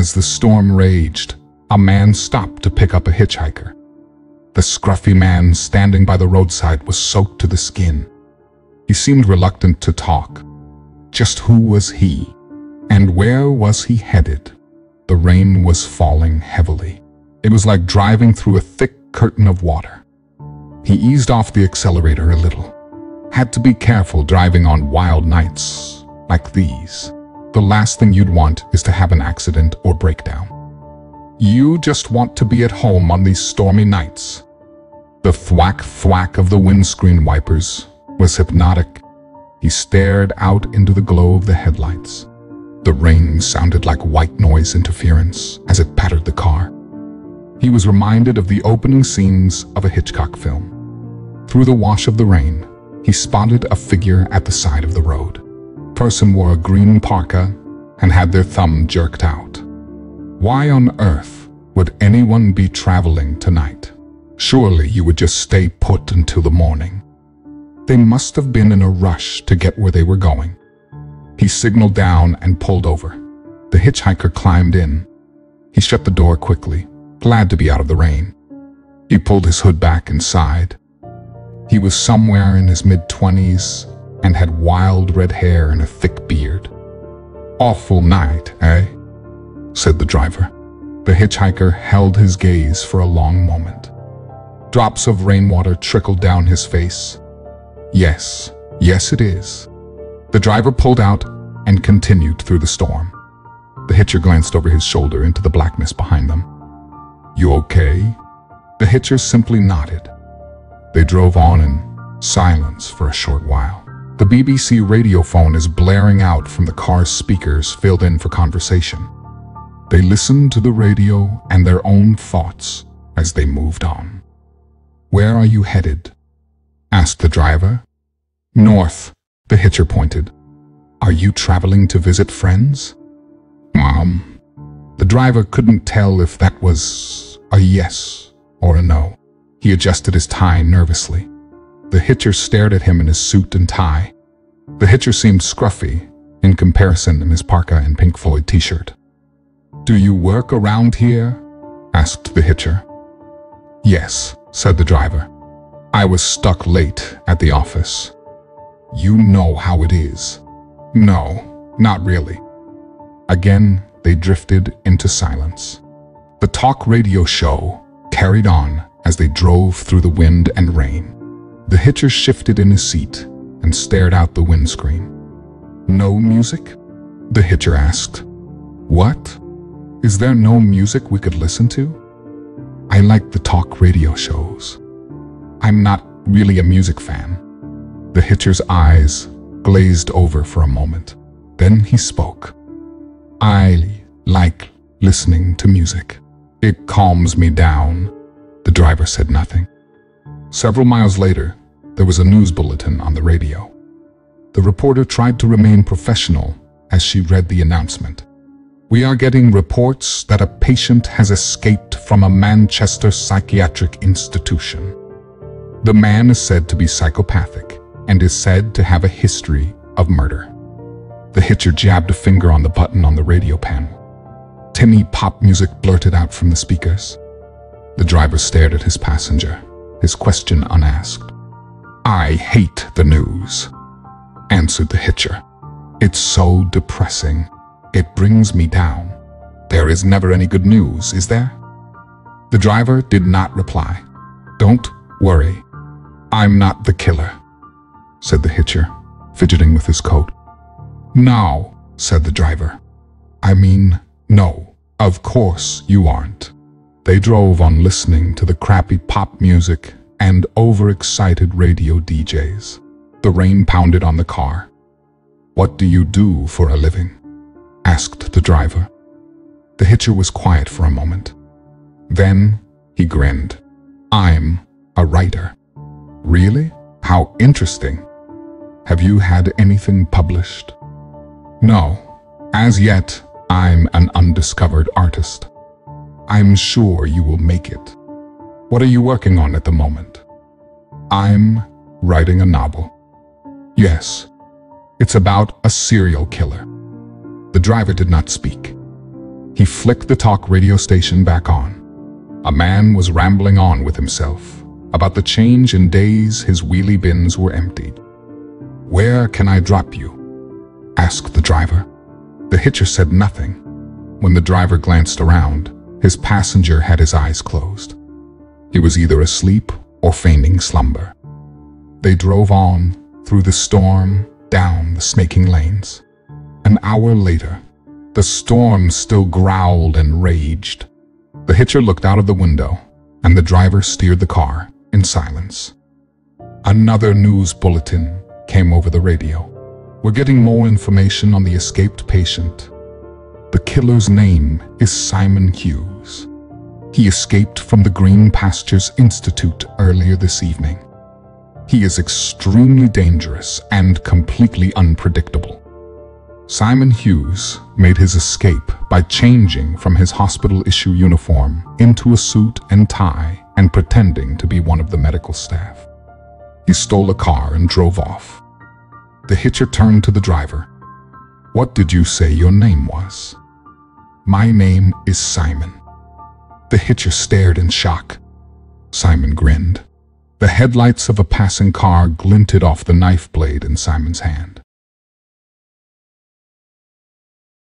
As the storm raged, a man stopped to pick up a hitchhiker. The scruffy man standing by the roadside was soaked to the skin. He seemed reluctant to talk. Just who was he? And where was he headed? The rain was falling heavily. It was like driving through a thick curtain of water. He eased off the accelerator a little. Had to be careful driving on wild nights like these. The last thing you'd want is to have an accident or breakdown. You just want to be at home on these stormy nights. The thwack thwack of the windscreen wipers was hypnotic. He stared out into the glow of the headlights. The rain sounded like white noise interference as it pattered the car. He was reminded of the opening scenes of a Hitchcock film. Through the wash of the rain, he spotted a figure at the side of the road. Person wore a green parka and had their thumb jerked out. Why on earth would anyone be traveling tonight? Surely you would just stay put until the morning. They must have been in a rush to get where they were going. He signaled down and pulled over. The hitchhiker climbed in. He shut the door quickly glad to be out of the rain. He pulled his hood back and sighed. He was somewhere in his mid-twenties and had wild red hair and a thick beard. Awful night, eh? said the driver. The hitchhiker held his gaze for a long moment. Drops of rainwater trickled down his face. Yes, yes it is. The driver pulled out and continued through the storm. The hitcher glanced over his shoulder into the blackness behind them. You okay? The hitcher simply nodded. They drove on in silence for a short while. The BBC radio phone is blaring out from the car's speakers filled in for conversation. They listened to the radio and their own thoughts as they moved on. Where are you headed? asked the driver. North, the hitcher pointed. Are you traveling to visit friends? Mom, the driver couldn't tell if that was a yes or a no. He adjusted his tie nervously. The hitcher stared at him in his suit and tie. The hitcher seemed scruffy in comparison in his parka and Pink Floyd t-shirt. Do you work around here? asked the hitcher. Yes, said the driver. I was stuck late at the office. You know how it is. No, not really. Again, they drifted into silence. The talk radio show carried on as they drove through the wind and rain. The hitcher shifted in his seat and stared out the windscreen. No music? The hitcher asked. What? Is there no music we could listen to? I like the talk radio shows. I'm not really a music fan. The hitcher's eyes glazed over for a moment. Then he spoke. I like listening to music. It calms me down. The driver said nothing. Several miles later, there was a news bulletin on the radio. The reporter tried to remain professional as she read the announcement. We are getting reports that a patient has escaped from a Manchester psychiatric institution. The man is said to be psychopathic and is said to have a history of murder. The hitcher jabbed a finger on the button on the radio panel. Tinny pop music blurted out from the speakers. The driver stared at his passenger, his question unasked. I hate the news, answered the hitcher. It's so depressing. It brings me down. There is never any good news, is there? The driver did not reply. Don't worry. I'm not the killer, said the hitcher, fidgeting with his coat. No, said the driver. I mean, no, of course you aren't. They drove on listening to the crappy pop music and overexcited radio DJs. The rain pounded on the car. What do you do for a living? asked the driver. The hitcher was quiet for a moment. Then he grinned. I'm a writer. Really? How interesting. Have you had anything published? No, as yet, I'm an undiscovered artist. I'm sure you will make it. What are you working on at the moment? I'm writing a novel. Yes, it's about a serial killer. The driver did not speak. He flicked the talk radio station back on. A man was rambling on with himself about the change in days his wheelie bins were emptied. Where can I drop you? asked the driver. The hitcher said nothing. When the driver glanced around, his passenger had his eyes closed. He was either asleep or feigning slumber. They drove on, through the storm, down the snaking lanes. An hour later, the storm still growled and raged. The hitcher looked out of the window, and the driver steered the car in silence. Another news bulletin came over the radio. We're getting more information on the escaped patient. The killer's name is Simon Hughes. He escaped from the Green Pastures Institute earlier this evening. He is extremely dangerous and completely unpredictable. Simon Hughes made his escape by changing from his hospital-issue uniform into a suit and tie and pretending to be one of the medical staff. He stole a car and drove off. The hitcher turned to the driver. What did you say your name was? My name is Simon. The hitcher stared in shock. Simon grinned. The headlights of a passing car glinted off the knife blade in Simon's hand.